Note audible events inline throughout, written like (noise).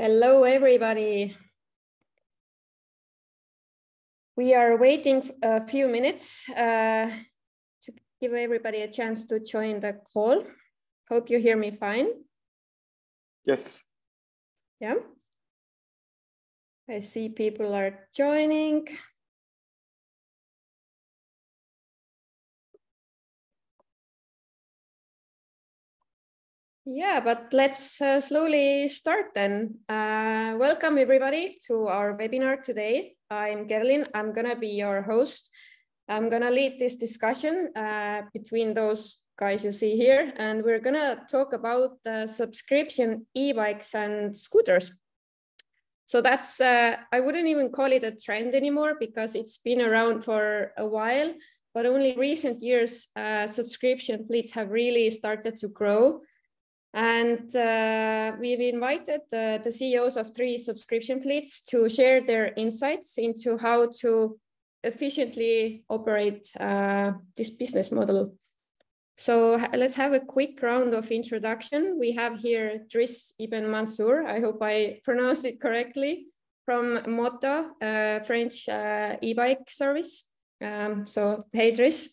Hello, everybody. We are waiting a few minutes uh, to give everybody a chance to join the call. Hope you hear me fine. Yes. Yeah. I see people are joining. Yeah, but let's uh, slowly start then. Uh, welcome everybody to our webinar today. I'm Gerlin, I'm gonna be your host. I'm gonna lead this discussion uh, between those guys you see here, and we're gonna talk about subscription e-bikes and scooters. So that's, uh, I wouldn't even call it a trend anymore because it's been around for a while, but only recent years, uh, subscription fleets have really started to grow. And uh, we've invited uh, the CEOs of three subscription fleets to share their insights into how to efficiently operate uh, this business model. So let's have a quick round of introduction. We have here Driss Ibn Mansour. I hope I pronounced it correctly from Moto, uh, French uh, e-bike service. Um, so hey, Driss.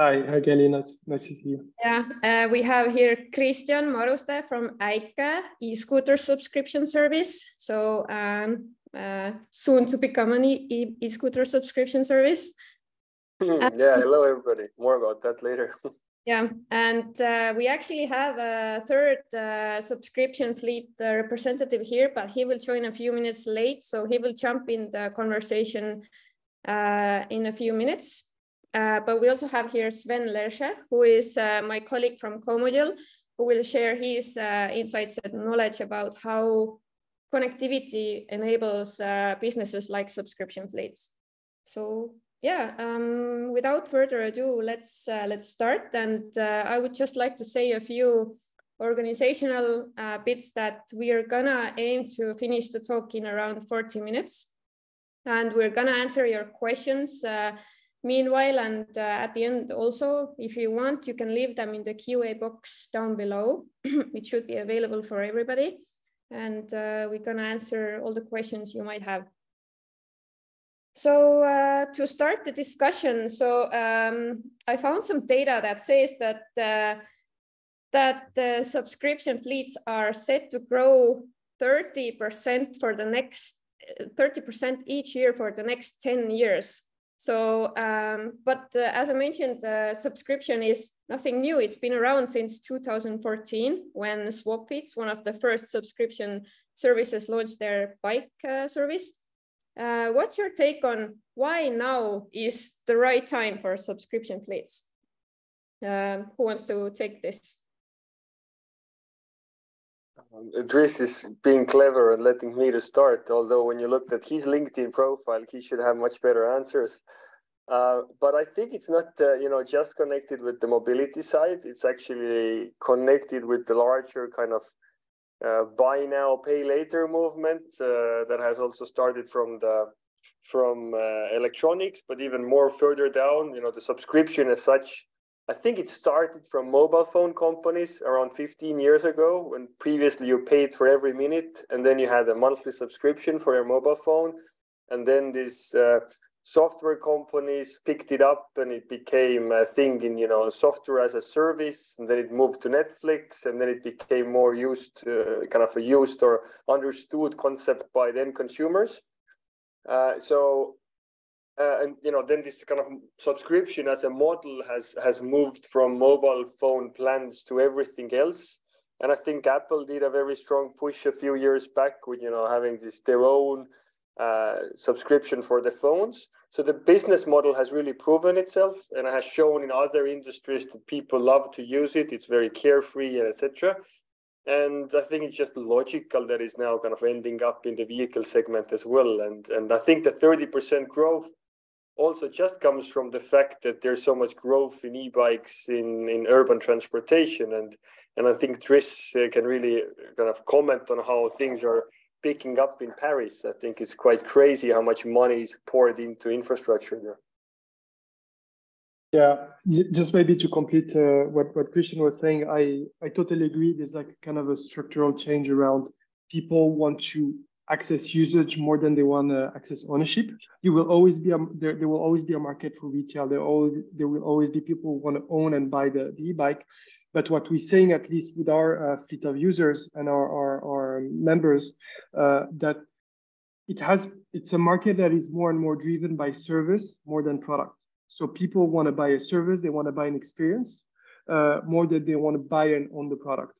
Hi, hi Kelly, nice, nice to see you. Yeah, uh, we have here Christian Maruste from Aike e-scooter subscription service. So um, uh, soon to become an e-scooter subscription service. yeah, hello everybody. More about that later. (laughs) yeah, and uh, we actually have a third uh, subscription fleet uh, representative here, but he will join a few minutes late. So he will jump in the conversation uh, in a few minutes. Uh, but we also have here Sven Lersche, who is uh, my colleague from Comodule, who will share his uh, insights and knowledge about how connectivity enables uh, businesses like subscription fleets. So yeah, um, without further ado, let's uh, let's start. And I would just like to say a few organizational bits that we are gonna aim to finish the talk in around 40 minutes. And we're gonna answer your questions Meanwhile, and uh, at the end also, if you want, you can leave them in the QA box down below. (clears throat) it should be available for everybody. And uh, we're gonna answer all the questions you might have. So uh, to start the discussion, so um, I found some data that says that uh, that subscription fleets are set to grow 30% for the next 30% each year for the next 10 years. So, um, but uh, as I mentioned, the subscription is nothing new. It's been around since 2014 when Swapfiets, one of the first subscription services, launched their bike uh, service. Uh, what's your take on why now is the right time for subscription fleets? Um, who wants to take this? Driss is being clever and letting me to start. Although when you looked at his LinkedIn profile, he should have much better answers. Uh, but I think it's not, uh, you know, just connected with the mobility side. It's actually connected with the larger kind of uh, buy now, pay later movement uh, that has also started from the from uh, electronics, but even more further down, you know, the subscription as such I think it started from mobile phone companies around 15 years ago when previously you paid for every minute and then you had a monthly subscription for your mobile phone. And then these uh, software companies picked it up and it became a thing in, you know, software as a service. And then it moved to Netflix and then it became more used, uh, kind of a used or understood concept by then consumers. Uh, so uh, and you know then this kind of subscription as a model has has moved from mobile phone plans to everything else. And i think apple did a very strong push a few years back with you know having this their own uh, subscription for the phones. So the business model has really proven itself and has shown in other industries that people love to use it. It's very carefree and etc and I think it's just logical that is now kind of ending up in the vehicle segment as well. And and I think the 30% growth also just comes from the fact that there's so much growth in e-bikes in, in urban transportation and and I think Driss uh, can really kind of comment on how things are picking up in Paris. I think it's quite crazy how much money is poured into infrastructure there. Yeah, just maybe to complete uh, what what Christian was saying, I I totally agree. There's like kind of a structural change around people want to access usage more than they want to access ownership. You will always be a, there. There will always be a market for retail. There always there will always be people who want to own and buy the, the e-bike. But what we're saying, at least with our uh, fleet of users and our our, our members, uh, that it has it's a market that is more and more driven by service more than product. So people want to buy a service, they want to buy an experience uh, more than they want to buy and own the product.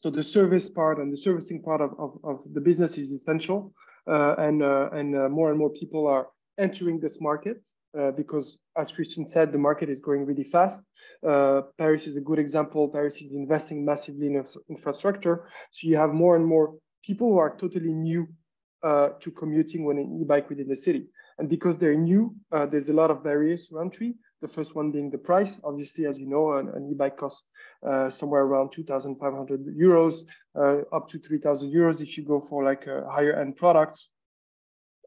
So the service part and the servicing part of, of, of the business is essential. Uh, and uh, and uh, more and more people are entering this market uh, because, as Christian said, the market is growing really fast. Paris is a good example. Paris is investing massively in infrastructure. So you have more and more people who are totally new to commuting when an e-bike within the city. And because they're new, there's a lot of barriers to entry. The first one being the price. Obviously, as you know, an, an e-bike costs uh, somewhere around 2,500 euros, uh, up to 3,000 euros if you go for like a higher end products.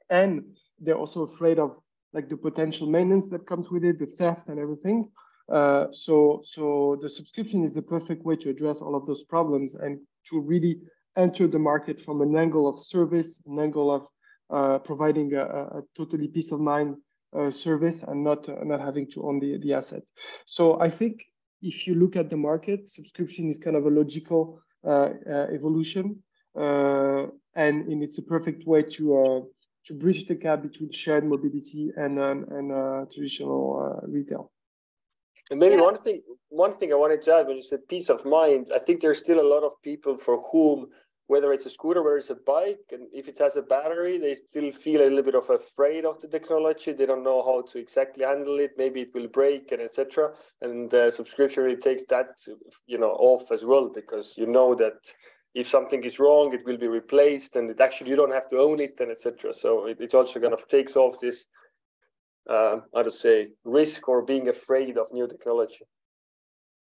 And they're also afraid of like the potential maintenance that comes with it, the theft and everything. Uh, so, so the subscription is the perfect way to address all of those problems and to really enter the market from an angle of service, an angle of uh, providing a, a, totally peace of mind uh, service and not uh, not having to own the, the asset. So I think if you look at the market, subscription is kind of a logical uh, uh, evolution, uh, and, and it's a perfect way to to bridge the gap between shared mobility and and traditional retail. And maybe yeah. one thing one thing I wanted to add when you said peace of mind, I think there's still a lot of people for whom whether it's a scooter, whether it's a bike, and if it has a battery, they still feel a little bit of afraid of the technology. They don't know how to exactly handle it. Maybe it will break and etc. And uh, subscription really takes that you know off as well because you know that if something is wrong, it will be replaced, and it actually you don't have to own it and etc. So it, it also kind of takes off this uh, how to say risk or being afraid of new technology.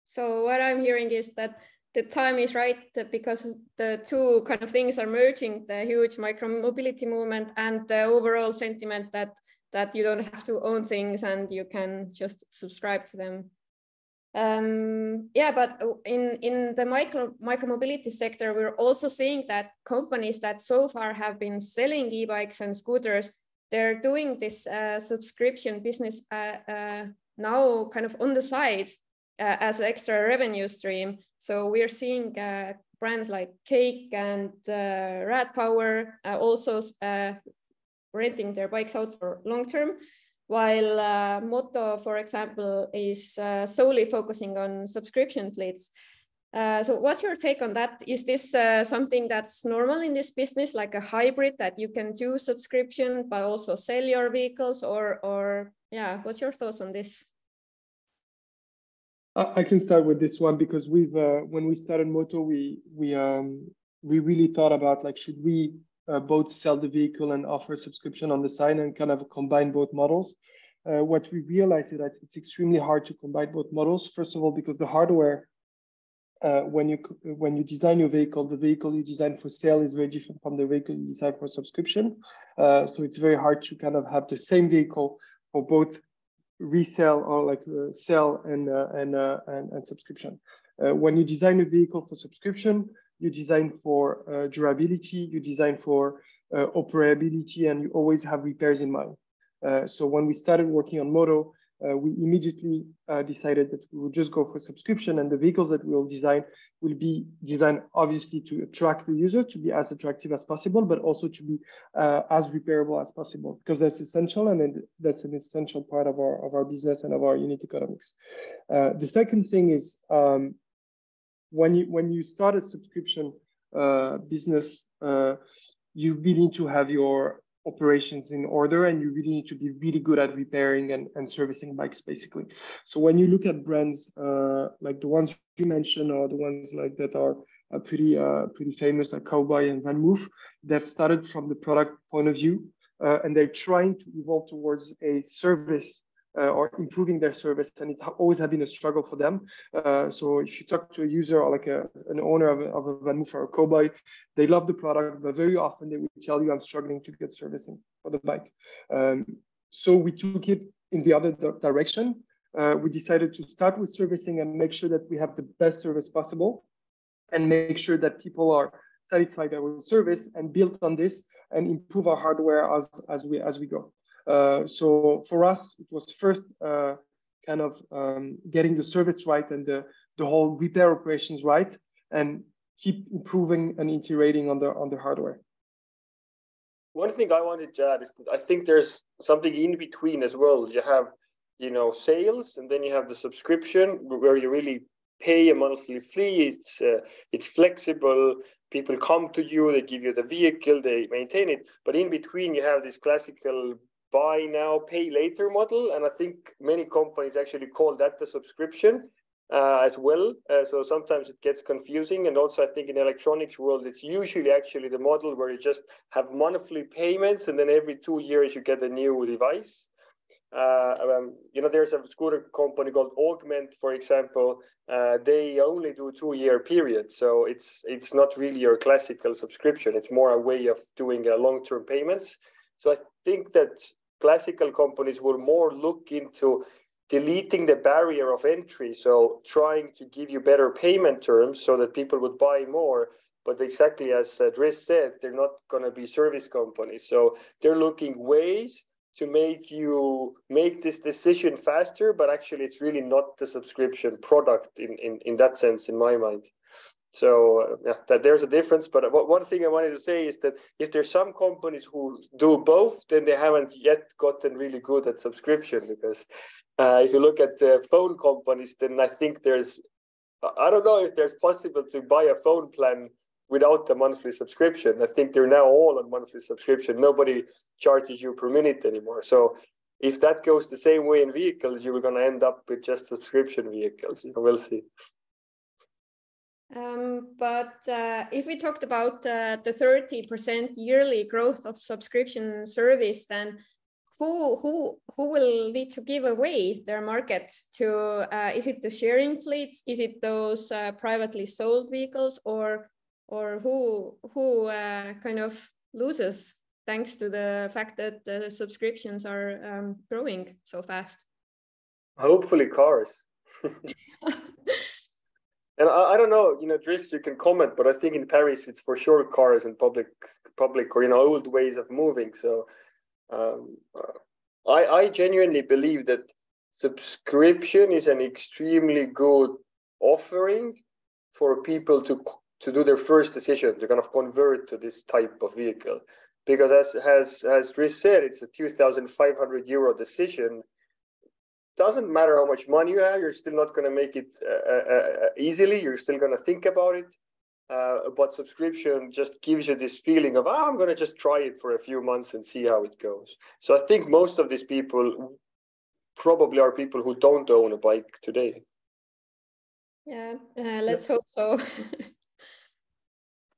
So what I'm hearing is that the time is right because the two kind of things are merging the huge micro mobility movement and the overall sentiment that that you don't have to own things and you can just subscribe to them. Um, yeah but in in the micro micro mobility sector we're also seeing that companies that so far have been selling e-bikes and scooters they're doing this uh, subscription business uh, uh, now kind of on the side uh, as extra revenue stream. So we're seeing uh, brands like Cake and uh, Rad Power also renting their bikes out for long term while uh, Moto, for example, is uh, solely focusing on subscription fleets. Uh, so what's your take on that? Is this something that's normal in this business, like a hybrid that you can do subscription, but also sell your vehicles or, or yeah, what's your thoughts on this? I can start with this one because we've uh, when we started Moto, we we um, we really thought about like should we uh, both sell the vehicle and offer subscription on the side and kind of combine both models. Uh, what we realized is that it's extremely hard to combine both models. First of all, because the hardware, uh, when you when you design your vehicle, the vehicle you design for sale is very different from the vehicle you design for subscription. Uh, so it's very hard to kind of have the same vehicle for both resell or like uh, sell and, uh, and, uh, and, and subscription. Uh, when you design a vehicle for subscription, you design for uh, durability, you design for uh, operability, and you always have repairs in mind. so when we started working on Moto, we immediately uh, decided that we would just go for subscription and the vehicles that we'll design will be designed obviously to attract the user to be as attractive as possible, but also to be uh, as repairable as possible because that's essential and that's an essential part of our, of our business and of our unit economics. Uh, the second thing is um, when you when you start a subscription uh, business, uh, you need to have your operations in order and you really need to be really good at repairing and, and servicing bikes basically. So when you look at brands uh, like the ones you mentioned or the ones like that are uh, pretty uh, pretty famous like cowboy and VanMoof they've started from the product point of view uh, and they're trying to evolve towards a service or improving their service, and it always has been a struggle for them. Uh, so if you talk to a user or like a, an owner of a, of a VanMoof or a Cowboy, they love the product, but very often they will tell you, "I'm struggling to get servicing for the bike." Um, so we took it in the other direction. Uh, we decided to start with servicing and make sure that we have the best service possible, and make sure that people are satisfied with service and build on this and improve our hardware as, as, we, as we go. Uh, so for us, it was first uh, kind of um, getting the service right and the, the whole repair operations right and keep improving and iterating on the on the hardware. One thing I wanted to add is I think there's something in between as well. You have, you know, sales, and then you have the subscription where you really pay a monthly fee. It's uh, it's flexible. People come to you, they give you the vehicle, they maintain it. But in between, you have this classical buy now, pay later model, and I think many companies actually call that the subscription uh, as well. Uh, so sometimes it gets confusing. And also I think in electronics world, it's usually actually the model where you just have monthly payments and then every two years you get a new device. Uh, um, you know, there's a scooter company called Augment, for example. Uh, they only do two-year periods, so it's it's not really your classical subscription. It's more a way of doing a long-term payments. So I think that classical companies will more look into deleting the barrier of entry. So trying to give you better payment terms so that people would buy more. But exactly as uh, Driss said, they're not going to be service companies. So they're looking ways to make you make this decision faster, but actually it's really not the subscription product in, in, in that sense, in my mind. So yeah, that there's a difference. But one thing I wanted to say is that if there's some companies who do both, then they haven't yet gotten really good at subscription because uh, if you look at the phone companies, then I think there's, I don't know if there's possible to buy a phone plan without the monthly subscription. I think they're now all on monthly subscription. Nobody charges you per minute anymore. So if that goes the same way in vehicles, you're going to end up with just subscription vehicles. You know, we'll see. Um, but uh, if we talked about uh, the 30% yearly growth of subscription service, then who who who will need to give away their market to uh, is it the sharing fleets? Is it those uh, privately sold vehicles? Or or who who uh, kind of loses thanks to the fact that the subscriptions are um, growing so fast? Hopefully cars (laughs) (laughs) and I, I, don't know you know Driss you can comment but i think in paris it's for sure cars and public public or you know old ways of moving. So um, uh, I, I genuinely believe that subscription is an extremely good offering for people to to do their first decision to kind of convert to this type of vehicle. Because as as as Driss said it's a 2500 euro decision doesn't matter how much money you have you're still not going to make it uh, uh, uh, easily you're still going to think about it uh, but subscription just gives you this feeling of, oh, I'm going to just try it for a few months and see how it goes. So I think most of these people probably are people who don't own a bike today. Yeah, uh, let's hope so. (laughs)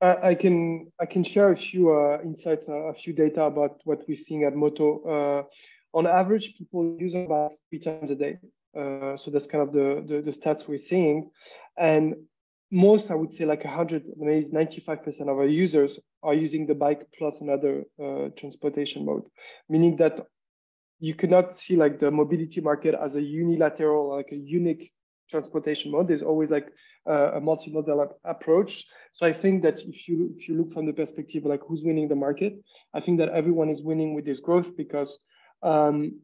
I can I can share a few uh, insights, uh, a few data about what we're seeing at Moto. On average, people use about three times a day. Uh, so that's kind of the, the, the stats we're seeing, and most, I would say like 100, maybe 95% of our users are using the bike plus another uh, transportation mode, meaning that you cannot see like the mobility market as a unilateral, like a unique transportation mode. There's always like uh, a multimodal approach. So I think that if you if you look from the perspective like who's winning the market, I think that everyone is winning with this growth because um,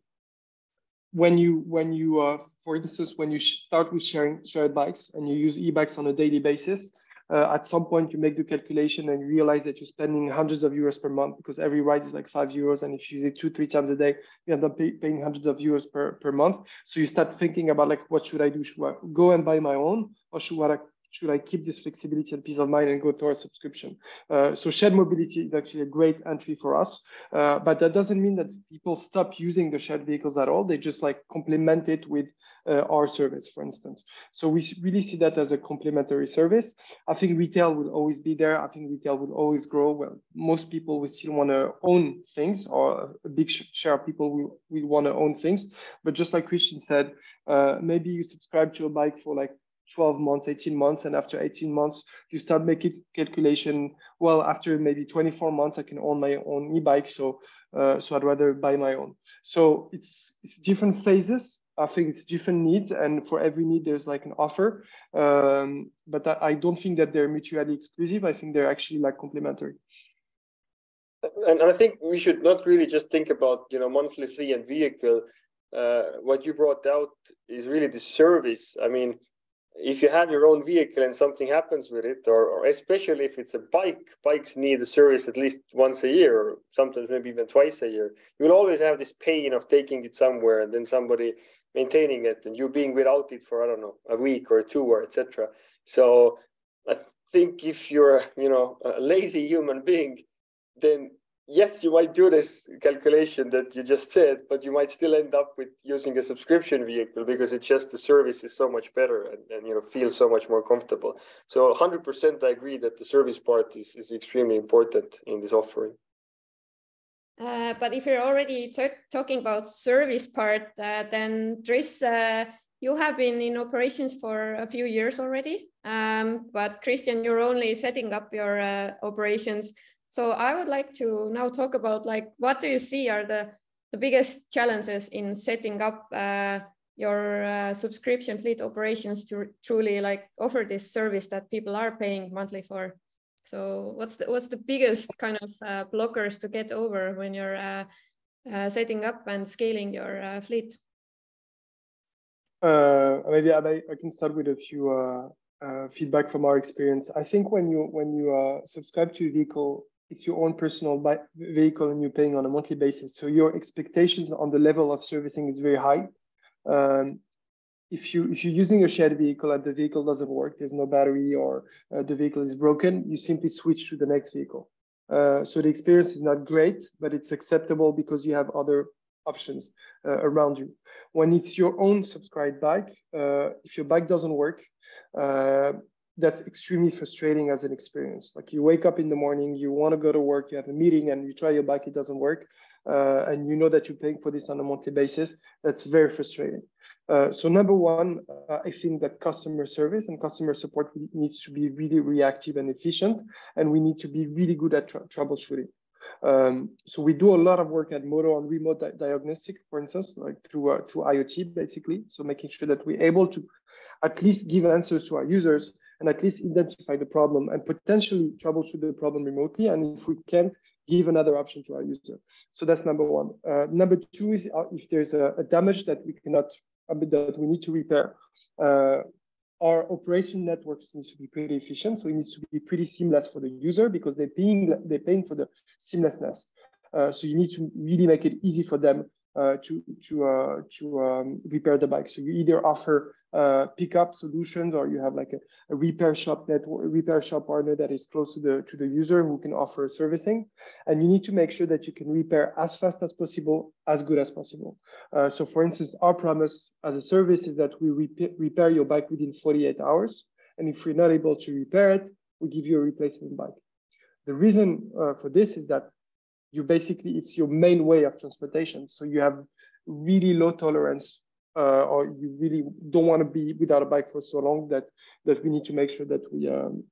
when you when you uh, for instance when you start with sharing shared bikes and you use e-bikes on a daily basis uh, at some point you make the calculation and realize that you're spending hundreds of euros per month because every ride is like five euros and if you use it two three times a day you end up pay, paying hundreds of euros per, per month. So you start thinking about like what should i do? Should i go and buy my own or should i should I keep this flexibility and peace of mind and go towards subscription? Uh, so shared mobility is actually a great entry for us, uh, but that doesn't mean that people stop using the shared vehicles at all. They just like complement it with uh, our service, for instance. So we really see that as a complementary service. I think retail will always be there. I think retail will always grow. Well, most people will still want to own things, or a big share of people will, will want to own things. But just like Christian said, uh, maybe you subscribe to a bike for like 12 months, 18 months, and after 18 months, you start making calculation. Well, after maybe 24 months, I can own my own e-bike, so uh, so I'd rather buy my own. So it's it's different phases I think it's different needs, and for every need, there's like an offer. Um, but I, I, don't think that they're mutually exclusive. I think they're actually like complementary. And, and I think we should not really just think about you know monthly fee and vehicle. Uh, what you brought out is really the service. I mean, if you have your own vehicle and something happens with it, or, or, especially if it's a bike, bikes need a service at least once a year, or sometimes maybe even twice a year. You will always have this pain of taking it somewhere and then somebody maintaining it and you being without it for I don't know a week or two or etc. So I think if you're you know a lazy human being, then yes, you might do this calculation that you just said, but you might still end up with using a subscription vehicle because it's just the service is so much better and, and you know feels so much more comfortable. So 100% I agree that the service part is, is extremely important in this offering. Uh, but if you're already talking about service part, uh, then Driss, uh, you have been in operations for a few years already. Um, but Christian, you're only setting up your uh, operations. So I would like to now talk about like what do you see are the the biggest challenges in setting up uh, your uh, subscription fleet operations to truly like offer this service that people are paying monthly for. So what's the what's the biggest kind of uh, blockers to get over when you're uh, uh, setting up and scaling your uh, fleet? maybe I, I, can start with a few feedback from our experience. I think when you when you subscribe to a vehicle it's your own personal vehicle and you're paying on a monthly basis. So your expectations on the level of servicing is very high. Um, if you if you're using a shared vehicle and the vehicle doesn't work, there's no battery or uh, the vehicle is broken, you simply switch to the next vehicle. Uh, so the experience is not great, but it's acceptable because you have other options uh, around you. When it's your own subscribed bike, uh, if your bike doesn't work, uh, that's extremely frustrating as an experience. Like you wake up in the morning, you want to go to work, you have a meeting, and you try your bike, it doesn't work, uh, and you know that you're paying for this on a monthly basis. That's very frustrating. Uh, so number one, uh, I think that customer service and customer support needs to be really reactive and efficient, and we need to be really good at tr troubleshooting. Um, so we do a lot of work at Moto on remote di diagnostic, for instance, like through uh, through IoT, basically. So making sure that we're able to at least give answers to our users and at least identify the problem and potentially troubleshoot the problem remotely. And if we can't, give another option to our user. So that's number one. Uh, number two is uh, if there's a, a, damage that we cannot, uh, that we need to repair, uh, our operation networks needs to be pretty efficient. So it needs to be pretty seamless for the user because they're paying, they're paying for the seamlessness. Uh, so you need to really make it easy for them uh, to to uh, to um, repair the bike. So you either offer uh, pickup solutions or you have like a, a, repair shop network, repair shop partner that is close to the to the user who can offer servicing. And you need to make sure that you can repair as fast as possible, as good as possible. Uh, so for instance, our promise as a service is that we rep repair your bike within 48 hours. And if we're not able to repair it, we give you a replacement bike. The reason uh, for this is that you basically it's your main way of transportation. So you have really low tolerance, or you really don't want to be without a bike for so long that that we need to make sure that we um,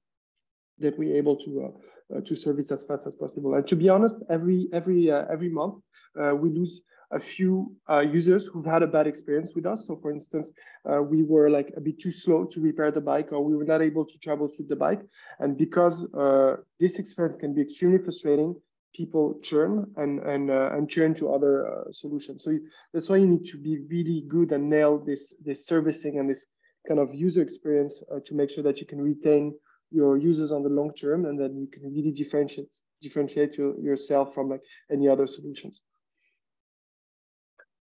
that we're able to uh, uh, to service as fast as possible. And to be honest, every every uh, every month uh, we lose a few uh, users who've had a bad experience with us. So for instance, uh, we were like a bit too slow to repair the bike or we were not able to troubleshoot the bike. And because uh, this experience can be extremely frustrating, people churn and and uh, and churn to other uh, solutions. So you, that's why you need to be really good and nail this this servicing and this kind of user experience uh, to make sure that you can retain your users on the long term and then you can really differentiate differentiate your, yourself from like any other solutions.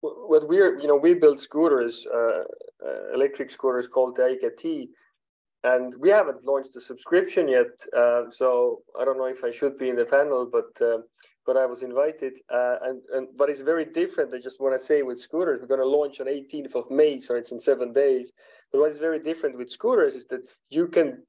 What we're you know we build scooters, uh, uh, electric scooters called the Aike T and we haven't launched the subscription yet. Uh, so I don't know if I should be in the panel, but uh, but I was invited. Uh, and and but it's very different. I just want to say with scooters, we're going to launch on 18th of May, so it's in seven days. But what is very different with scooters is that you can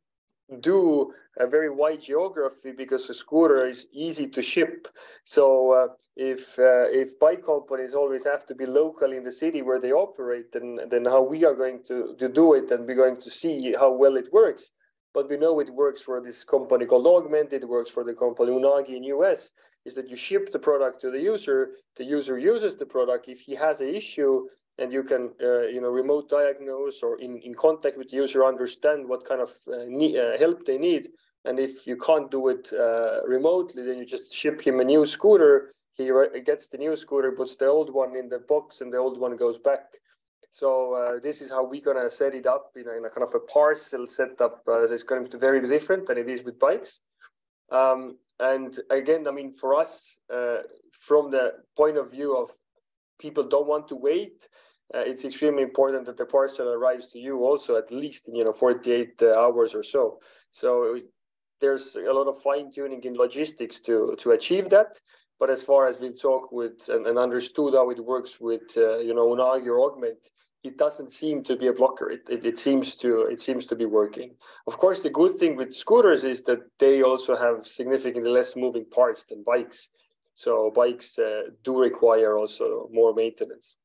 do a very wide geography because a scooter is easy to ship. So uh, if uh, if bike companies always have to be local in the city where they operate, then then how we are going to, to do it, and we're going to see how well it works. But we know it works for this company called Augment. It works for the company Unagi in US. Is that you ship the product to the user, the user uses the product. If he has an issue, and you can uh, you know remote diagnose or in, in contact with the user understand what kind of uh, need, uh, help they need. And if you can't do it uh, remotely then you just ship him a new scooter. He gets the new scooter puts the old one in the box and the old one goes back. So uh, this is how we're gonna set it up in a, in a kind of a parcel setup uh, it's going to be very different than it is with bikes. Um, and again i mean for us from the point of view of people don't want to wait uh, it's extremely important that the parcel arrives to you also at least you know 48 uh, hours or so. So there's a lot of fine tuning in logistics to to achieve that. But as far as we've talked with and, and understood how it works with uh, you know unagi or augment it doesn't seem to be a blocker. It, it, it seems to it seems to be working. Of course the good thing with scooters is that they also have significantly less moving parts than bikes. So bikes uh, do require also more maintenance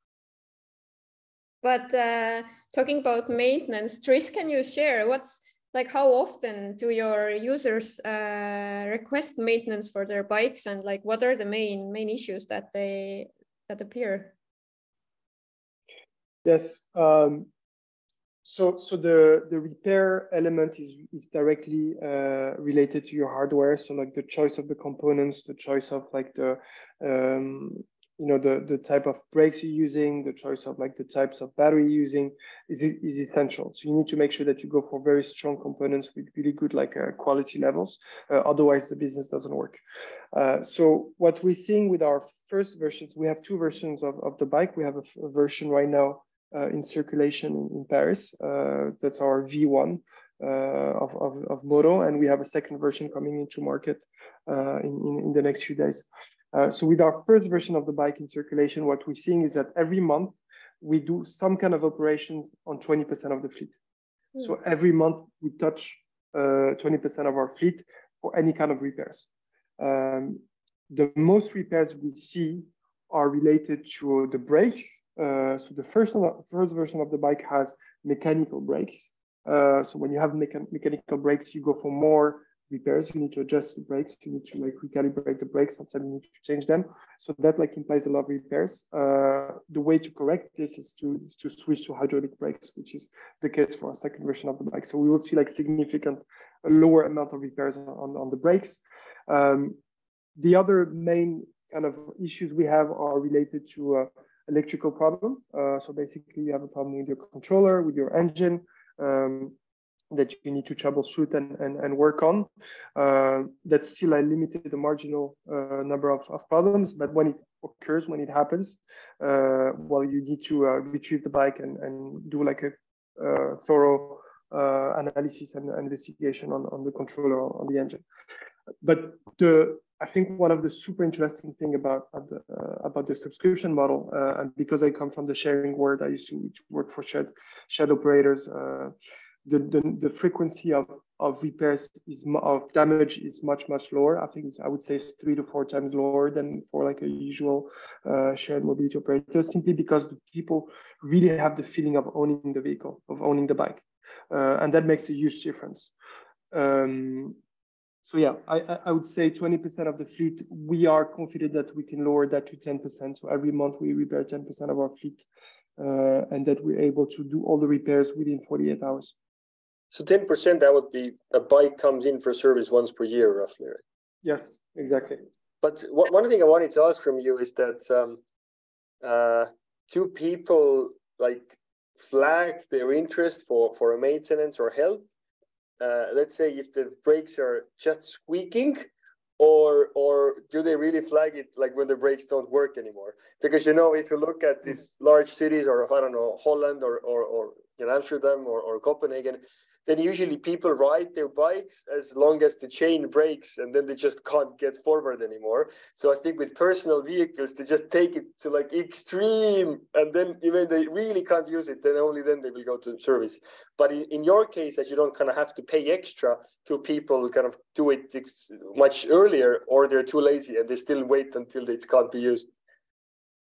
but uh, talking about maintenance, Driss, can you share what's like how often do your users uh, request maintenance for their bikes and like what are the main main issues that they that appear? Yes. Um, so so the the repair element is is directly uh, related to your hardware. So like the choice of the components, the choice of like the um, you know the the type of brakes you're using the choice of like the types of battery you're using is is essential. So you need to make sure that you go for very strong components with really good like uh, quality levels. Uh, otherwise the business doesn't work. Uh, so what we're seeing with our first versions we have two versions of, of the bike. We have a, a version right now uh, in circulation in, paris uh, that's our v1 uh, of, of, of moto and we have a second version coming into market in, in, in the next few days uh, so with our first version of the bike in circulation, what we're seeing is that every month we do some kind of operations on 20% of the fleet. Mm. So every month we touch 20% uh, of our fleet for any kind of repairs. Um, the most repairs we see are related to the brakes. Uh, so the first, first version of the bike has mechanical brakes. Uh, so when you have mecha mechanical brakes, you go for more repairs, you need to adjust the brakes, you need to like recalibrate the brakes, sometimes you need to change them. So that like implies a lot of repairs. Uh, the way to correct this is to, is to switch to hydraulic brakes, which is the case for a second version of the bike. So we will see like significant lower amount of repairs on, on the brakes. Um, the other main kind of issues we have are related to uh, electrical problem. Uh, so basically you have a problem with your controller, with your engine, um, that you need to troubleshoot and, and, and work on. Uh, that's still a limited, a marginal uh, number of, of problems, but when it occurs, when it happens, uh, well, you need to uh, retrieve the bike and, and do like a uh, thorough uh, analysis and investigation on, on the controller on the engine. But the I think one of the super interesting thing about the, about the subscription model, and because I come from the sharing world, I used to work for shared shared operators the, the, the frequency of, of repairs is of damage is much much lower. I think I would say it's three to four times lower than for like a usual uh, shared mobility operator, simply because the people really have the feeling of owning the vehicle, of owning the bike, uh, and that makes a huge difference. Um, so yeah, I, I would say 20% of the fleet, we are confident that we can lower that to 10%. So every month we repair 10% of our fleet uh, and that we're able to do all the repairs within 48 hours. So 10% that would be a bike comes in for service once per year, roughly, right? Yes, exactly. But one thing I wanted to ask from you is that um, uh, two people like flag their interest for, for a maintenance or help. Uh, let's say if the brakes are just squeaking, or or do they really flag it like when the brakes don't work anymore? Because you know, if you look at these large cities, or I don't know, Holland or or, or in Amsterdam or, or Copenhagen, then usually people ride their bikes as long as the chain breaks and then they just can't get forward anymore. So i think with personal vehicles they just take it to like extreme and then even they really can't use it then only then they will go to the service. But in, in your case as you don't kind of have to pay extra to people kind of do it much earlier or they're too lazy and they still wait until it can't be used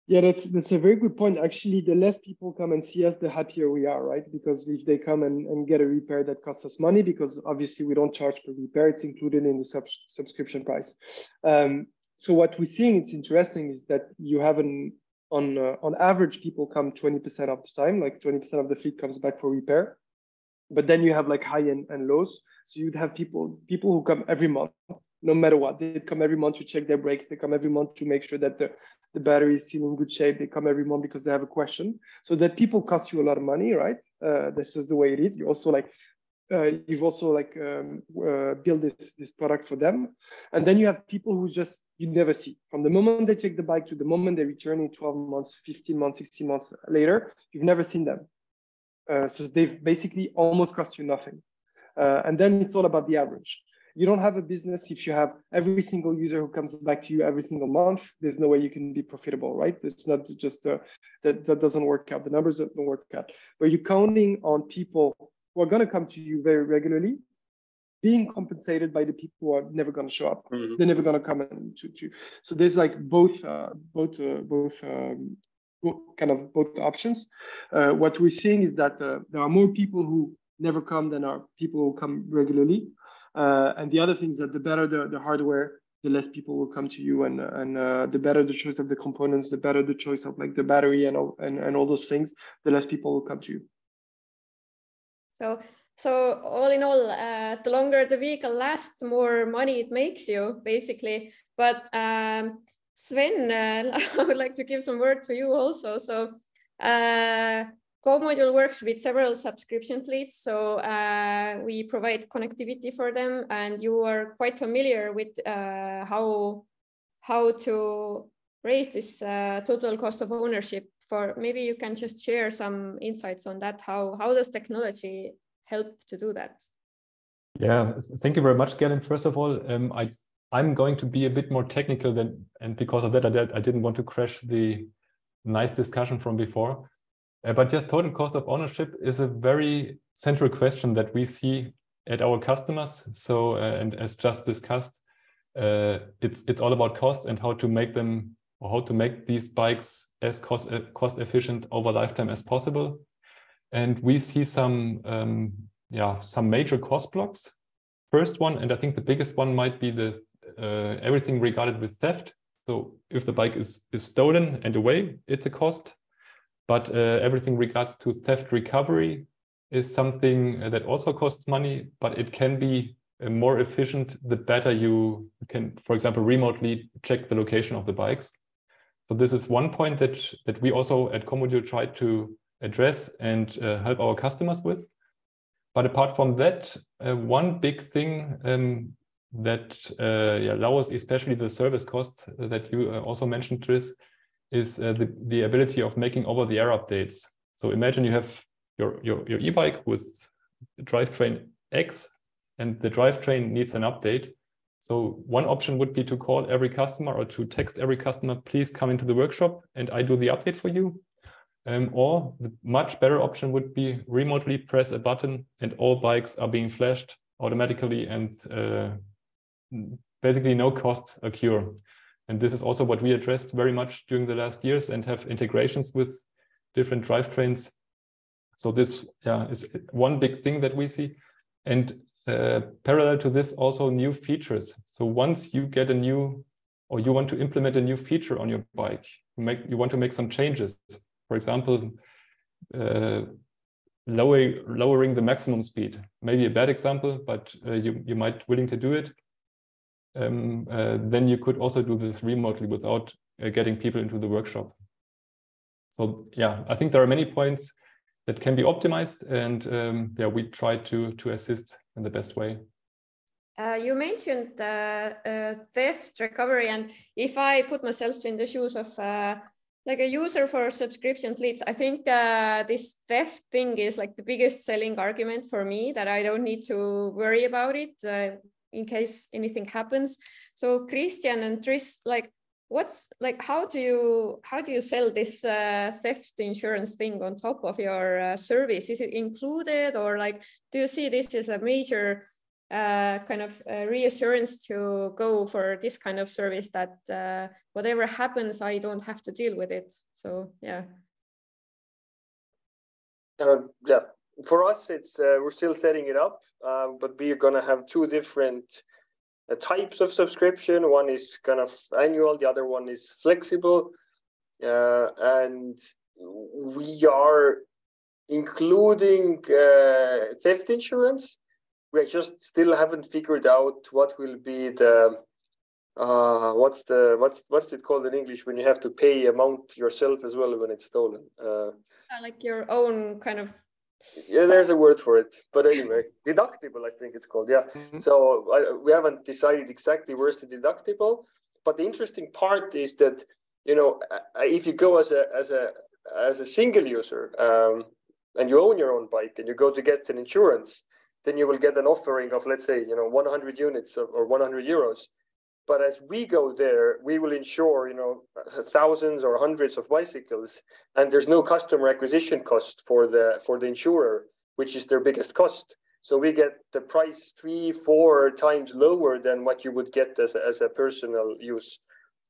yeah, that's that's a very good point. Actually, the less people come and see us, the happier we are, right? Because if they come and, and get a repair that costs us money, because obviously we don't charge per repair, it's included in the sub subscription price. Um, so what we're seeing, it's interesting, is that you have an on uh, on average, people come 20% of the time, like 20% of the fleet comes back for repair. But then you have like high and, and lows. So you'd have people people who come every month, no matter what. They come every month to check their brakes. They come every month to make sure that the, the battery is still in good shape. They come every month because they have a question. So that people cost you a lot of money, right? Uh, this is the way it is. You also like uh, you've also like um, uh, build this this product for them, and then you have people who just you never see from the moment they take the bike to the moment they return in 12 months, 15 months, 16 months later. You've never seen them, uh, so they've basically almost cost you nothing. Uh, and then it's all about the average. You don't have a business if you have every single user who comes back to you every single month. There's no way you can be profitable, right? It's not just uh, that that doesn't work out. The numbers don't work out. But you're counting on people who are going to come to you very regularly, being compensated by the people who are never going to show up. Mm-hmm. They're never going to come and to, to. So there's like both, uh, both, uh, both, um, kind of both options. Uh, what we're seeing is that uh, there are more people who never come than are people who come regularly. Uh, and the other thing is that the better the, the hardware, the less people will come to you and and uh, the better the choice of the components the better the choice of like the battery and all and, and all those things the less people will come to you so, so all in all, uh, the longer the vehicle lasts, more money it makes you, basically. But um, Sven, uh, (laughs) I would like to give some word to you also. So, uh, Comodule works with several subscription fleets, so uh, we provide connectivity for them, and you are quite familiar with uh, how how to raise this uh, total cost of ownership for maybe you can just share some insights on that. How, how does technology help to do that? Yeah, thank you very much, Galen. First of all, um, I, I'm going to be a bit more technical than, and because of that, I, did, I didn't want to crash the nice discussion from before. Uh, but just total cost of ownership is a very central question that we see at our customers. So, uh, and as just discussed, uh, it's it's all about cost and how to make them or how to make these bikes as cost, uh, cost efficient over lifetime as possible. And we see some, um, yeah, some major cost blocks. First one, and I think the biggest one might be the uh, everything regarded with theft. So if the bike is, is stolen and away, it's a cost. But uh, everything regards to theft recovery is something that also costs money, but it can be uh, more efficient the better you can, for example, remotely check the location of the bikes. So this is one point that that we also at Comodule try to address and uh, help our customers with. But apart from that, uh, one big thing um, that uh, yeah, lowers especially the service costs that you uh, also mentioned, Driss, is uh, the, the ability of making over-the-air updates. So imagine you have your, your, your e-bike with drivetrain X and the drivetrain needs an update. So one option would be to call every customer or to text every customer, please come into the workshop and I do the update for you. Um, or the much better option would be remotely press a button and all bikes are being flashed automatically and uh, basically no cost occur. And this is also what we addressed very much during the last years and have integrations with different drivetrains. So this yeah, is one big thing that we see. And uh, parallel to this, also new features. So once you get a new, or you want to implement a new feature on your bike, you make you want to make some changes. For example, uh, lowering lowering the maximum speed. Maybe a bad example, but uh, you you might willing to do it. Um, uh, then you could also do this remotely without uh, getting people into the workshop. So yeah, I think there are many points that can be optimized and um, yeah we try to to assist in the best way uh, you mentioned uh, uh, theft recovery and if i put myself in the shoes of uh, like a user for subscription leads, i think uh, this theft thing is like the biggest selling argument for me that i don't need to worry about it uh, in case anything happens. So christian and Driss like what's like how do you how do you sell this uh, theft insurance thing on top of your uh, service? Is it included or like do you see this as a major uh, kind of uh, reassurance to go for this kind of service that uh, whatever happens i don't have to deal with it? So yeah. Uh, yeah for us it's we're still setting it up but we're going to have two different types of subscription. One is kind of annual, the other one is flexible. uh, and we are including uh, theft insurance. We just still haven't figured out what will be the uh, what's the what's what's it called in English when you have to pay amount yourself as well when it's stolen. Uh, like your own kind of yeah there's a word for it. But anyway deductible i think it's called yeah. Mm-hmm. so I, we haven't decided exactly where's the deductible but the interesting part is that you know if you go as a as a as a single user um, and you own your own bike and you go to get an insurance then you will get an offering of let's say you know 100 units or 100 euros but as we go there, we will insure, you know, thousands or hundreds of bicycles, and there's no customer acquisition cost for the for the insurer, which is their biggest cost. So we get the price three, four times lower than what you would get as a, as a personal use.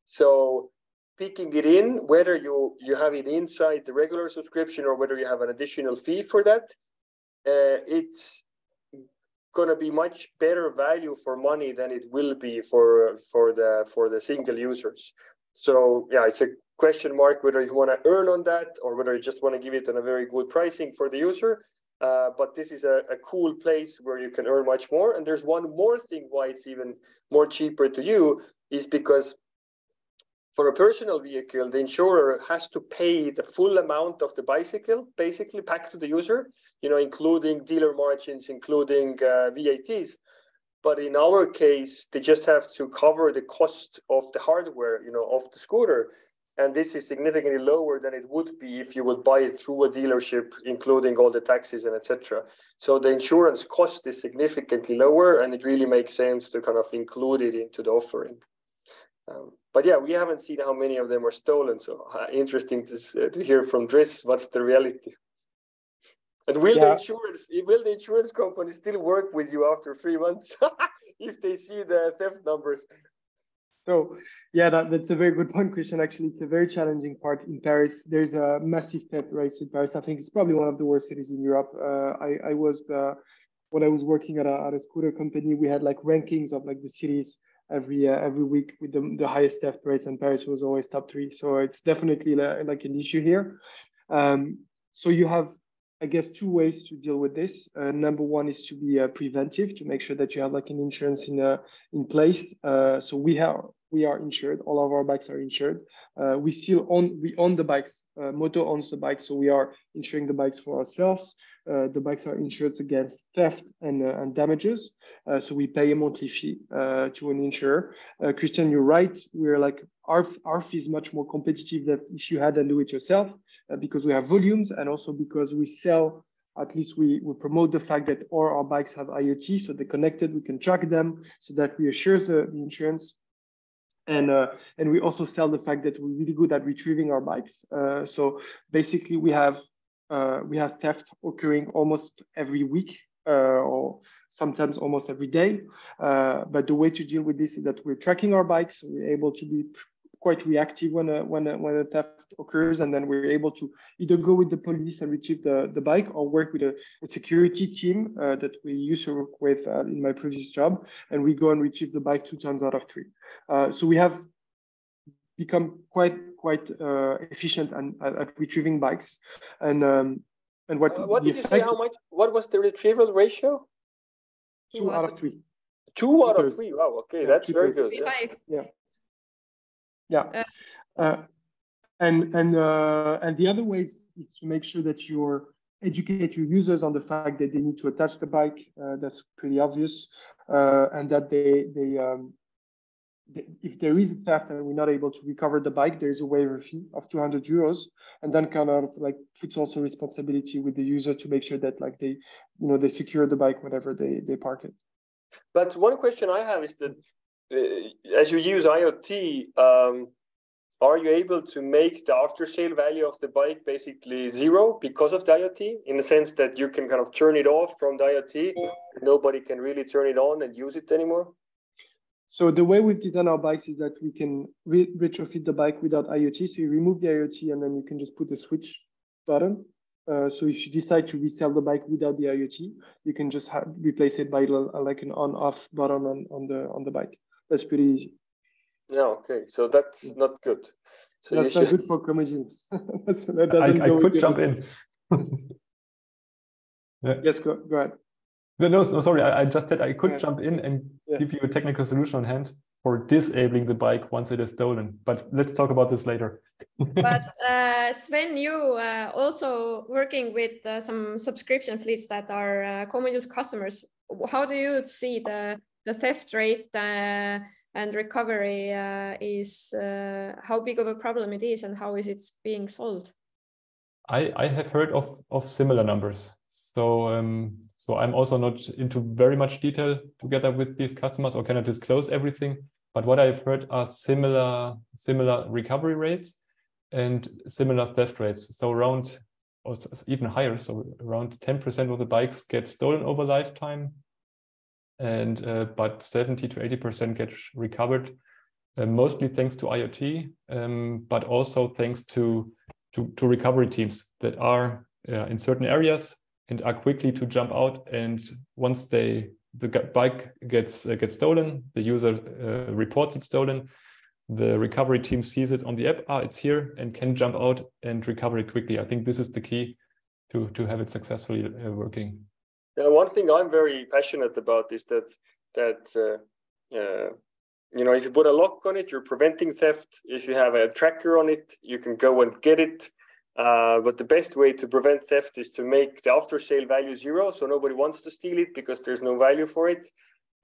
So picking it in, whether you you have it inside the regular subscription or whether you have an additional fee for that, uh, it's going to be much better value for money than it will be for for the for the single users. So yeah, it's a question mark whether you want to earn on that or whether you just want to give it on a very good pricing for the user. Uh, but this is a, a cool place where you can earn much more. And there's one more thing why it's even more cheaper to you is because for a personal vehicle, the insurer has to pay the full amount of the bicycle basically back to the user you know, including dealer margins, including uh, VATs. But in our case, they just have to cover the cost of the hardware, you know, of the scooter. And this is significantly lower than it would be if you would buy it through a dealership, including all the taxes and etc. So the insurance cost is significantly lower, and it really makes sense to kind of include it into the offering. Um, but yeah, we haven't seen how many of them were stolen. So uh, interesting to, uh, to hear from Driss what's the reality. And will yeah. the insurance will the insurance company still work with you after three months (laughs) if they see the theft numbers? So yeah, that, that's a very good point, Christian. Actually, it's a very challenging part in Paris. There's a massive theft rate in Paris. I think it's probably one of the worst cities in Europe. Uh, I, I was the, when I was working at a, at a scooter company, we had like rankings of like the cities every uh, every week with the, the highest death rates, and Paris was always top three. So it's definitely like, like an issue here. Um, so you have I guess two ways to deal with this. Uh, number one is to be uh, preventive to make sure that you have like an insurance in uh, in place. Uh, so we have we are insured. All of our bikes are insured. Uh, we still own we own the bikes. Uh, Moto owns the bikes, so we are insuring the bikes for ourselves. the bikes are insured against theft and and damages. so we pay a monthly fee to an insurer. Christian, you're right. We're like our our fee is much more competitive than if you had to do it yourself. Uh, because we have volumes and also because we sell at least we, we promote the fact that all our bikes have IoT, so they're connected, we can track them so that we assure the, the insurance. And, uh, and we also sell the fact that we're really good at retrieving our bikes. Uh, so basically we have, uh, we have theft occurring almost every week uh, or sometimes almost every day. Uh, but the way to deal with this is that we're tracking our bikes. We're able to be quite reactive when a, when a, when a theft occurs, and then we're able to either go with the police and retrieve the, the bike, or work with a, a security team uh, that we used to work with uh, in my previous job, and we go and retrieve the bike two times out of three. Uh, so we have become quite quite uh, efficient and, at retrieving bikes, and um, and what uh, what did you say? How much? What was the retrieval ratio? Two out of three. Two out of three. Wow. Okay, that's very good. Yeah. yeah. Yeah. Uh, uh, and and uh, and the other ways is to make sure that you educate your users on the fact that they need to attach the bike. Uh, that's pretty obvious, uh, and that they they um, if there is a theft and we're not able to recover the bike, there is a waiver fee of 200 euros, and then kind of like puts also responsibility with the user to make sure that like they, you know, they secure the bike whenever they they park it. But one question I have is that as you use IoT, um, are you able to make the after sale value of the bike basically zero because of the IoT in the sense that you can kind of turn it off from the IoT? Nobody can really turn it on and use it anymore? So the way we've designed our bikes is that we can re retrofit the bike without IoT. So you remove the IoT and then you can just put the switch button. Uh, so if you decide to resell the bike without the IoT, you can just replace it by like an on-off button on, on the on the bike that's pretty easy. Yeah, okay. So that's not good. So That's not should... good for commissions. (laughs) I, I could jump in. (laughs) yeah. Yes, go, go ahead. No, no, no sorry. I, I just said I could yeah. jump in and yeah. give you a technical solution on hand for disabling the bike once it is stolen. But let's talk about this later. (laughs) but uh, Sven, you uh, also working with uh, some subscription fleets that are uh, common use customers. How do you see the the theft rate uh, and recovery uh, is? how big of a problem it is, and how is it being solved? I I have heard of of similar numbers. So um, so I'm also not into very much detail together with these customers or cannot disclose everything. But what I've heard are similar similar recovery rates and similar theft rates. So around or even higher, so around 10% of the bikes get stolen over lifetime, and uh, but 70 to 80% get recovered, uh, mostly thanks to IoT, um, but also thanks to, to, to recovery teams that are uh, in certain areas and are quickly to jump out. And once they the bike gets uh, gets stolen, the user uh, reports it stolen. The recovery team sees it on the app. Ah, it's here, and can jump out and recover it quickly. I think this is the key to to have it successfully uh, working. One thing I'm very passionate about is that that uh, uh, you know if you put a lock on it, you're preventing theft. If you have a tracker on it, you can go and get it. Uh, but the best way to prevent theft is to make the after sale value zero. So nobody wants to steal it because there's no value for it.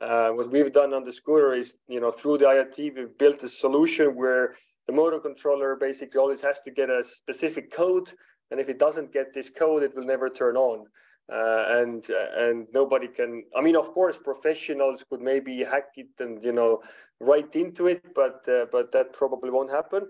Uh, what we've done on the scooter is, you know, through the IoT, we've built a solution where the motor controller basically always has to get a specific code. And if it doesn't get this code, it will never turn on. Uh, and uh, and nobody can. I mean, of course, professionals could maybe hack it and you know write into it, but uh, but that probably won't happen.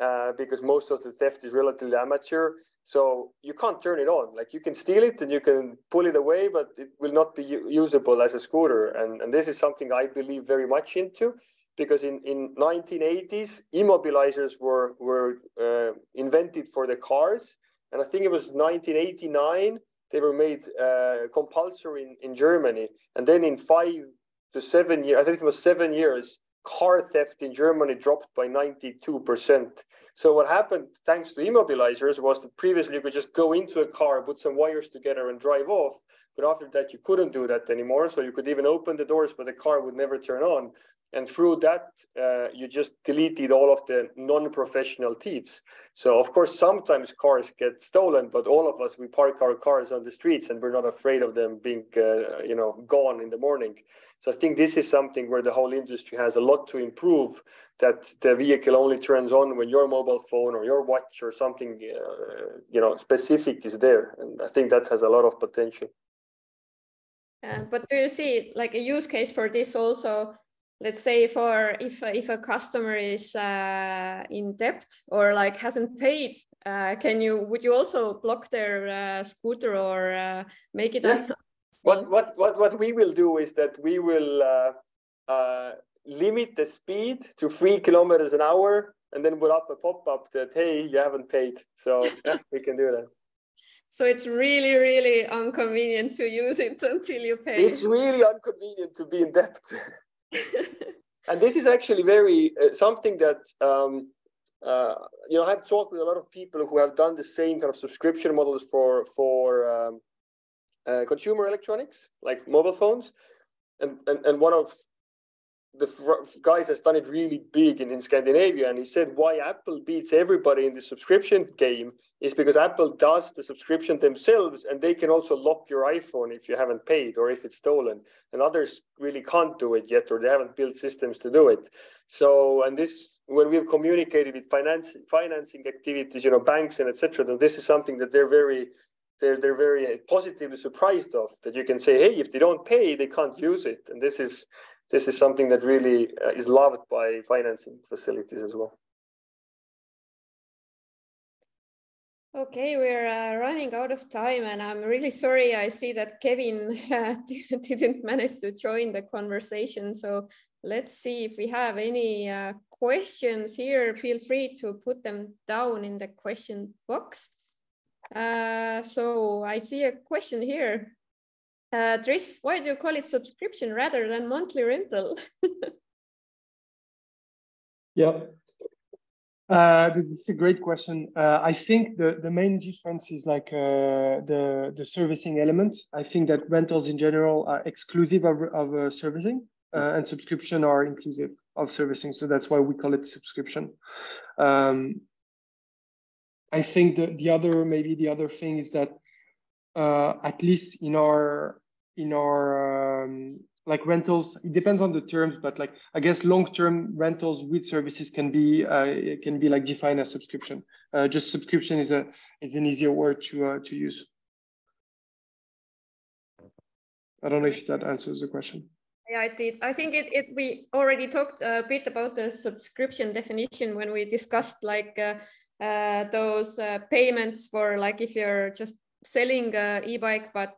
Uh, because most of the theft is relatively amateur. So you can't turn it on. Like you can steal it and you can pull it away, but it will not be usable as a scooter. And, and this is something I believe very much into because in, in 1980s, immobilizers were, were uh, invented for the cars. And I think it was 1989, they were made uh, compulsory in, in Germany. And then in five to seven years, I think it was seven years, car theft in Germany dropped by 92%. So what happened, thanks to immobilizers, was that previously you could just go into a car, put some wires together and drive off. But after that, you couldn't do that anymore. So you could even open the doors, but the car would never turn on. And through that, uh, you just deleted all of the non-professional thieves. So of course, sometimes cars get stolen, but all of us, we park our cars on the streets and we're not afraid of them being, uh, you know, gone in the morning. So I think this is something where the whole industry has a lot to improve. That the vehicle only turns on when your mobile phone or your watch or something, uh, you know, specific is there, and I think that has a lot of potential. Uh, but do you see like a use case for this also? Let's say for if if a customer is uh, in debt or like hasn't paid, uh, can you would you also block their uh, scooter or uh, make it yeah what, what, what, what we will do is that we will uh, uh, limit the speed to three kilometers an hour and then we'll up a pop-up that, hey, you haven't paid. So yeah, we can do that. (laughs) So it's really, really inconvenient to use it (laughs) until you pay. It's really inconvenient to be in debt. (laughs) and this is actually very uh, something that um, uh, you know I've talked with a lot of people who have done the same kind of subscription models for for um, uh, consumer electronics like mobile phones. And, and and one of the guys has done it really big in, in Scandinavia. And he said why Apple beats everybody in the subscription game is because Apple does the subscription themselves and they can also lock your iPhone if you haven't paid or if it's stolen. And others really can't do it yet or they haven't built systems to do it. So and this when we've communicated with finance financing activities you know banks and etc then this is something that they're very they're they're very positively surprised of that you can say hey if they don't pay they can't use it. And this is this is something that really uh, is loved by financing facilities as well okay we're uh, running out of time and i'm really sorry i see that kevin uh, (laughs) didn't manage to join the conversation so let's see if we have any uh, questions here feel free to put them down in the question box uh, so I see a question here. Uh, Driss, why do you call it subscription rather than monthly rental? (laughs) yeah. Uh, this is a great question. Uh, I think the, the main difference is like uh, the the servicing element. I think that rentals in general are exclusive of, of uh, servicing, uh, and subscription are inclusive of servicing. So that's why we call it subscription. Um, I think the the other maybe the other thing is that uh, at least in our in our um, like rentals it depends on the terms but like i guess long-term rentals with services can be uh, can be like defined as subscription. Uh, just subscription is a is an easier word to uh, to use. I don't know if that answers the question. Yeah it did. I think it, it we already talked a bit about the subscription definition when we discussed like uh, uh, those uh, payments for like if you're just selling a e-bike but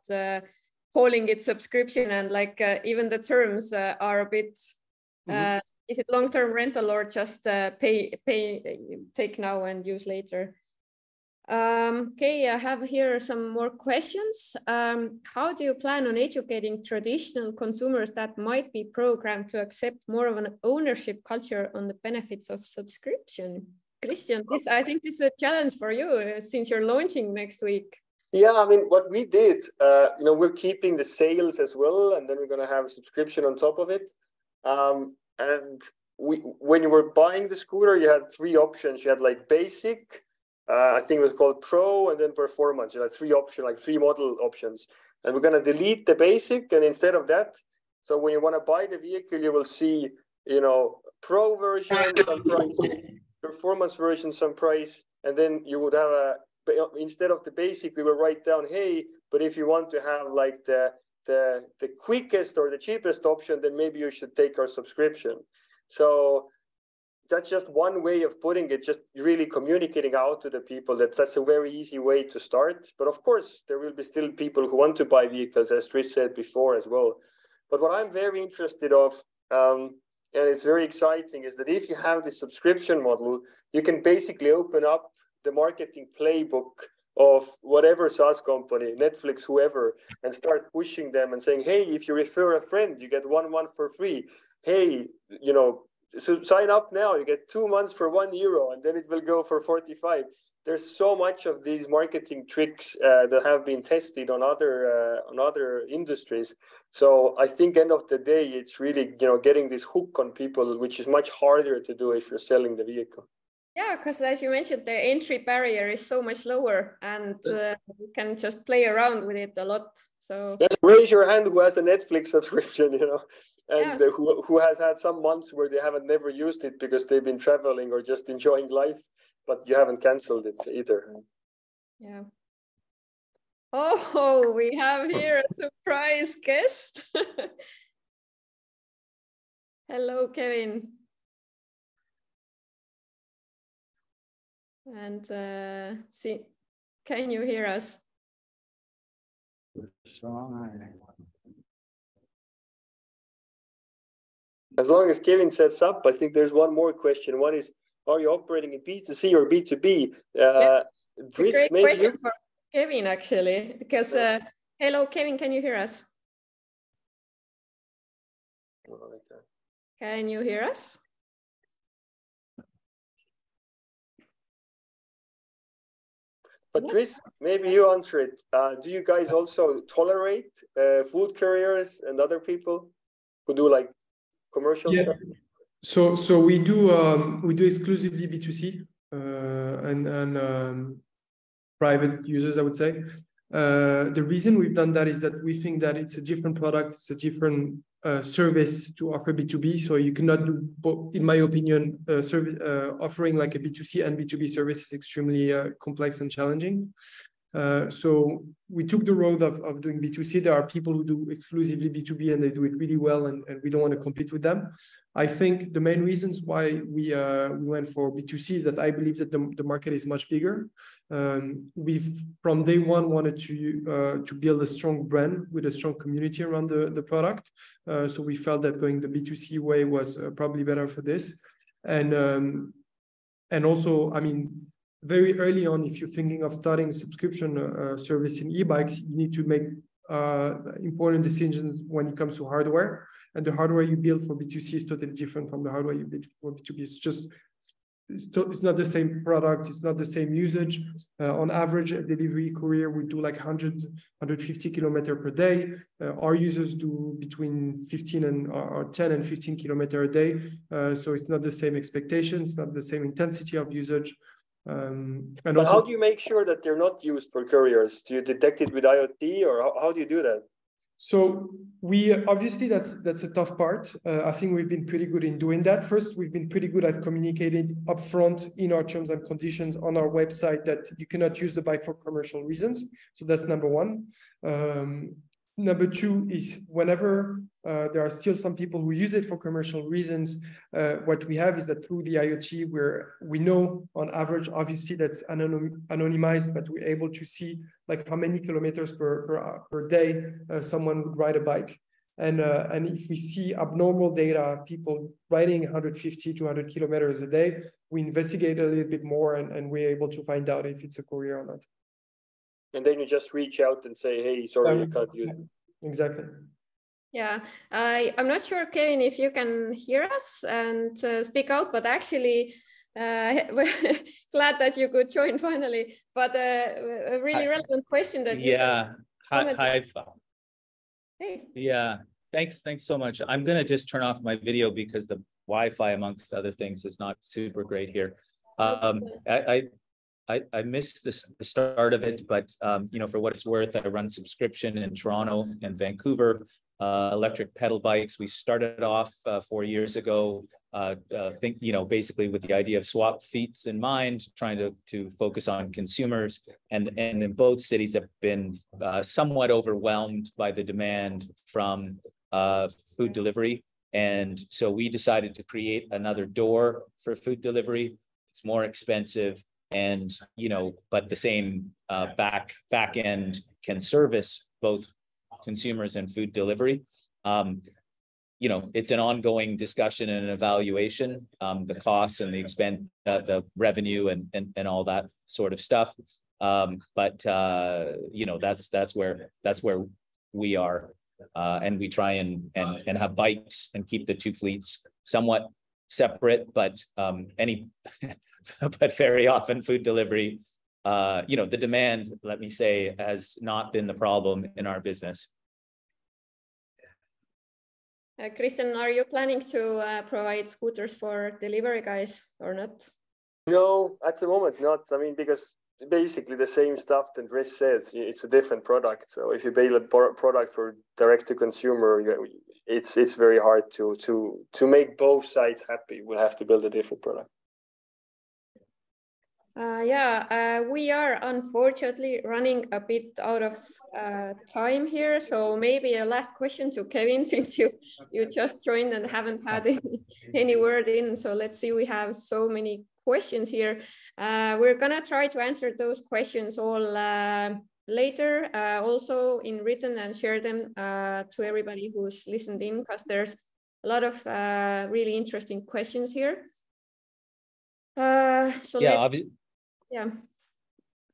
calling it subscription and like uh, even the terms uh, are a bit mm -hmm. is it long-term rental or just uh, pay pay take now and use later um, okay, I have here some more questions. Um, how do you plan on educating traditional consumers that might be programmed to accept more of an ownership culture on the benefits of subscription? Christian, this I think this is a challenge for you uh, since you're launching next week. Yeah, I mean, what we did, uh, you know, we're keeping the sales as well, and then we're going to have a subscription on top of it. Um, and we, when you were buying the scooter, you had three options. You had like basic, uh, I think it was called pro, and then performance. You had three options, like three model options. And we're going to delete the basic, and instead of that, so when you want to buy the vehicle, you will see, you know, pro version, some price, (coughs) performance version, some price, and then you would have a instead of the basic, we will write down, hey, but if you want to have like the the the quickest or the cheapest option, then maybe you should take our subscription. So that's just one way of putting it, just really communicating out to the people that that's a very easy way to start. But of course, there will be still people who want to buy vehicles, as Driss said before as well. But what I'm very interested of, um, and it's very exciting, is that if you have the subscription model, you can basically open up the marketing playbook of whatever SaaS company, Netflix, whoever, and start pushing them and saying, hey, if you refer a friend, you get one month for free. Hey, you know, so sign up now, you get two months for one euro, and then it will go for 45. There's so much of these marketing tricks uh, that have been tested on other uh, on other industries. So I think end of the day, it's really you know getting this hook on people, which is much harder to do if you're selling the vehicle. Yeah, because as you mentioned, the entry barrier is so much lower, and uh, you can just play around with it a lot. So just raise your hand who has a Netflix (laughs) subscription, you know, and yeah. who who has had some months where they haven't never used it because they've been traveling or just enjoying life, but you haven't canceled it either. Yeah. Oh, (laughs) we have here a surprise guest. (laughs) Hello, Kevin. And uh, see, can you hear us? As long as Kevin sets up, I think there's one more question. One is, are you operating in B2C or B2B? Uh, yeah. great question for Kevin, actually, because, uh, hello, Kevin, can you hear us? Can you hear us? Patrice, maybe you answer it. Uh, do you guys also tolerate uh, food couriers and other people who do like commercial yeah. stuff? So, so we do um, we do exclusively B two C uh, and and um, private users, I would say. Uh, the reason we've done that is that we think that it's a different product, it's a different uh, service to offer B2B. So you cannot do, in my opinion, uh, service offering like a B2C and B2B service is extremely uh, complex and challenging. Uh, so we took the road of, of doing B2C. There are people who do exclusively B2B and they do it really well, and, and we don't want to compete with them. I think the main reasons why we uh, we went for B2C is that I believe that the, the market is much bigger. Um, we've from day one wanted to uh, to build a strong brand with a strong community around the, the product. Uh, so we felt that going the B2C way was uh, probably better for this. And um, and also, I mean, very early on, if you're thinking of starting a subscription uh, service in e-bikes, you need to make uh, important decisions when it comes to hardware. And the hardware you build for B2C is totally different from the hardware you build for B2B. It's just it's not the same product, it's not the same usage. Uh, on average, a delivery courier would do like 100, 150 kilometer per day. Uh, our users do between 15 and or 10 and 15 kilometer a day. Uh, so it's not the same expectations, not the same intensity of usage. Um, and but also, how do you make sure that they're not used for couriers? Do you detect it with IoT or how, how do you do that? So we obviously that's that's a tough part. Uh, I think we've been pretty good in doing that. First, we've been pretty good at communicating upfront in our terms and conditions on our website that you cannot use the bike for commercial reasons. So that's number one. Um, Number two is whenever uh, there are still some people who use it for commercial reasons, uh, what we have is that through the IoT, where we know on average, obviously that's anonym, anonymized, but we're able to see like how many kilometers per, per, per day uh, someone would ride a bike. And, uh, and if we see abnormal data, people riding 150, 200 kilometers a day, we investigate a little bit more and, and we're able to find out if it's a courier or not and then you just reach out and say, "Hey, sorry, um, I can't use it." Exactly. Yeah, I I'm not sure, Kevin, if you can hear us and uh, speak out, but actually. Uh, (laughs) glad that you could join finally, but uh, a really relevant question that yeah, hi, hi. Hey. Yeah, thanks, thanks so much. I'm gonna just turn off my video because the Wi-Fi, amongst other things, is not super great here. Um, I, I I, I missed the start of it, but um, you know, for what it's worth, I run subscription in Toronto and Vancouver, uh, electric pedal bikes. We started off uh, four years ago, uh, uh think you know, basically with the idea of Swapfiets in mind, trying to to focus on consumers, and and in both cities have been uh, somewhat overwhelmed by the demand from uh, food delivery, and so we decided to create another door for food delivery. It's more expensive and you know but the same uh, back back end can service both consumers and food delivery. Um, you know it's an ongoing discussion and an evaluation um, the costs and the expense uh, the revenue and, and and all that sort of stuff. Um, but uh, you know that's that's where that's where we are. Uh, and we try and and and have bikes and keep the two fleets somewhat separate but um, any (laughs) but very often food delivery, uh, you know, the demand, let me say, has not been the problem in our business. Uh, Kristen, are you planning to uh, provide scooters for delivery guys or not? No, at the moment not. I mean, because basically the same stuff that Chris says, it's a different product. So if you build a product for direct to consumer, it's it's very hard to to to make both sides happy. We'll have to build a different product. Uh, yeah, uh, we are unfortunately running a bit out of uh, time here. So maybe a last question to Kevin, (laughs) since you, you just joined and haven't had any, (laughs) any word in. So let's see, we have so many questions here. Uh, we're gonna try to answer those questions all uh, later, uh, also in written and share them to everybody who's listened in, because there's a lot of really interesting questions here. so yeah, yeah.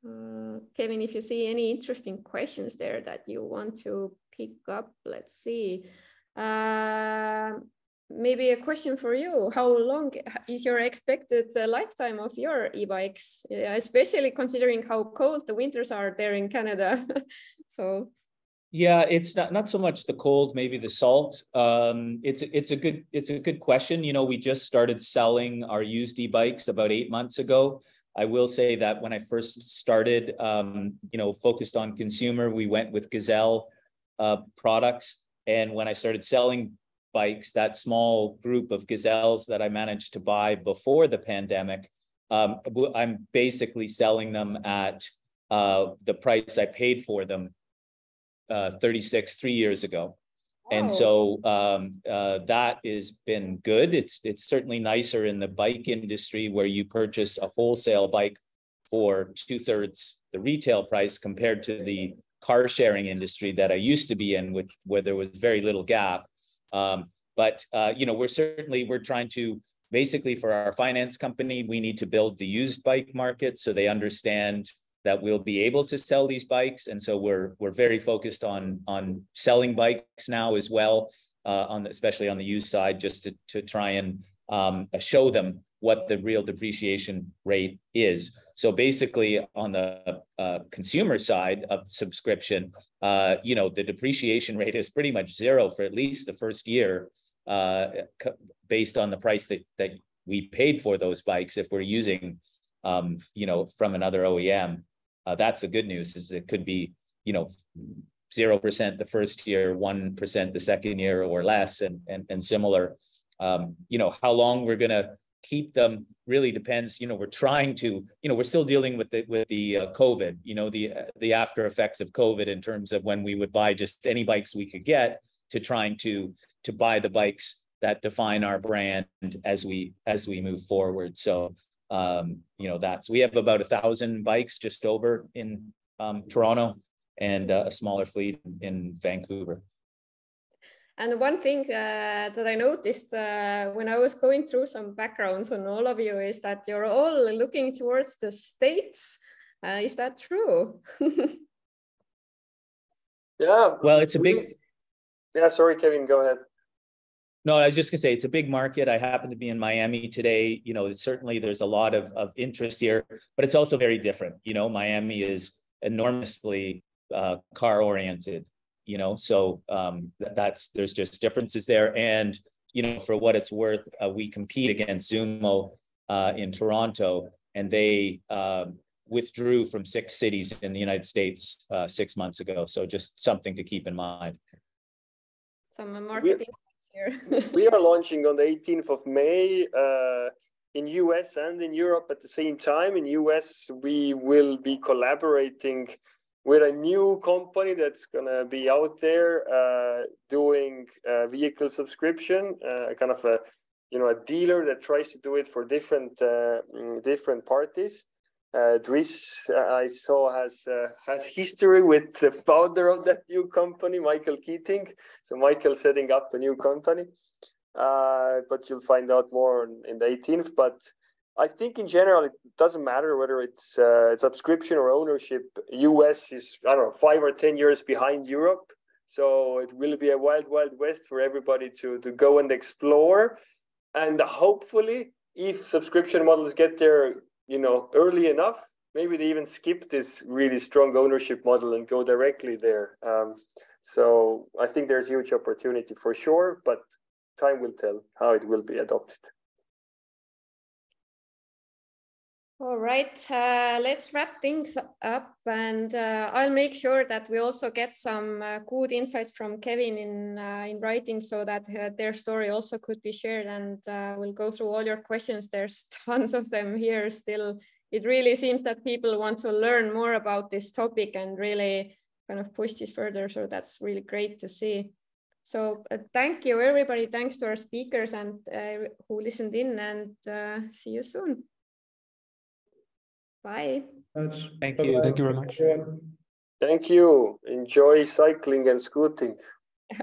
Uh, Kevin, if you see any interesting questions there that you want to pick up, let's see. Uh, maybe a question for you. How long is your expected uh, lifetime of your e-bikes, especially considering how cold the winters are there in Canada? (laughs) so. Yeah, it's not not so much the cold, maybe the salt. Um, it's it's a good it's a good question. You know, we just started selling our used e-bikes about eight months ago. I will say that when I first started, um, you know, focused on consumer, we went with Gazelle uh, products. And when I started selling bikes, that small group of Gazelles that I managed to buy before the pandemic, um, I'm basically selling them at uh, the price I paid for them uh, 36 three years ago. And so um, uh, that has been good. It's it's certainly nicer in the bike industry where you purchase a wholesale bike for two thirds the retail price compared to the car sharing industry that I used to be in, which where there was very little gap. Um, but uh, you know, we're certainly we're trying to basically for our finance company, we need to build the used bike market so they understand that we'll be able to sell these bikes. And so we're we're very focused on on selling bikes now as well, uh, on the, especially on the used side, just to to try and um, show them what the real depreciation rate is. So basically, on the uh, consumer side of subscription, uh, you know, the depreciation rate is pretty much zero for at least the first year, uh, based on the price that that we paid for those bikes. If we're using, um, you know, from another OEM, uh, that's the good news. Is it could be, you know, zero percent the first year, one percent the second year, or less, and and and similar. Um, you know, how long we're gonna keep them really depends you know we're trying to you know we're still dealing with the with the uh, covid you know the uh, the after effects of covid in terms of when we would buy just any bikes we could get to trying to to buy the bikes that define our brand as we as we move forward. So um you know that's we have about a thousand bikes just over in um, toronto and uh, a smaller fleet in vancouver and one thing uh, that I noticed uh, when I was going through some backgrounds on all of you is that you're all looking towards the States. Uh, is that true? (laughs) yeah. Well, it's a big. Yeah, sorry, Kevin, go ahead. No, I was just gonna say it's a big market. I happen to be in Miami today. You know, certainly there's a lot of, of interest here, but it's also very different. You know, Miami is enormously uh, car oriented you know so um, that's there's just differences there. And you know for what it's worth uh, we compete against Zoomo uh, in toronto and they um, withdrew from six cities in the united states uh, six months ago. So just something to keep in mind. Some marketing here. (laughs) we are launching on the 18th of may uh, in us and in europe at the same time. In us we will be collaborating with a new company that's gonna be out there uh, doing vehicle subscription, uh, kind of a you know a dealer that tries to do it for different uh, mm, different parties. Uh, Driss, uh, I saw has uh, has history with the founder of that new company, Michael Keating. So Michael setting up a new company, but you'll find out more in the 18th. But I think in general it doesn't matter whether it's uh, subscription or ownership. US is I don't know five or ten years behind Europe, so it will be a wild wild west for everybody to to go and explore, and hopefully if subscription models get there, you know, early enough, maybe they even skip this really strong ownership model and go directly there. Um, so I think there's huge opportunity for sure, but time will tell how it will be adopted. All right, uh, let's wrap things up and uh, I'll make sure that we also get some uh, good insights from Kevin in, uh, in writing so that uh, their story also could be shared and uh, we'll go through all your questions. There's (laughs) tons of them here still. It really seems that people want to learn more about this topic and really kind of push this further. So that's really great to see. So thank you everybody. Thanks to our speakers and who listened in and see you soon. Bye. Thank you. Thank you very much. Thank you. Enjoy cycling and scooting. (laughs)